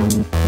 Música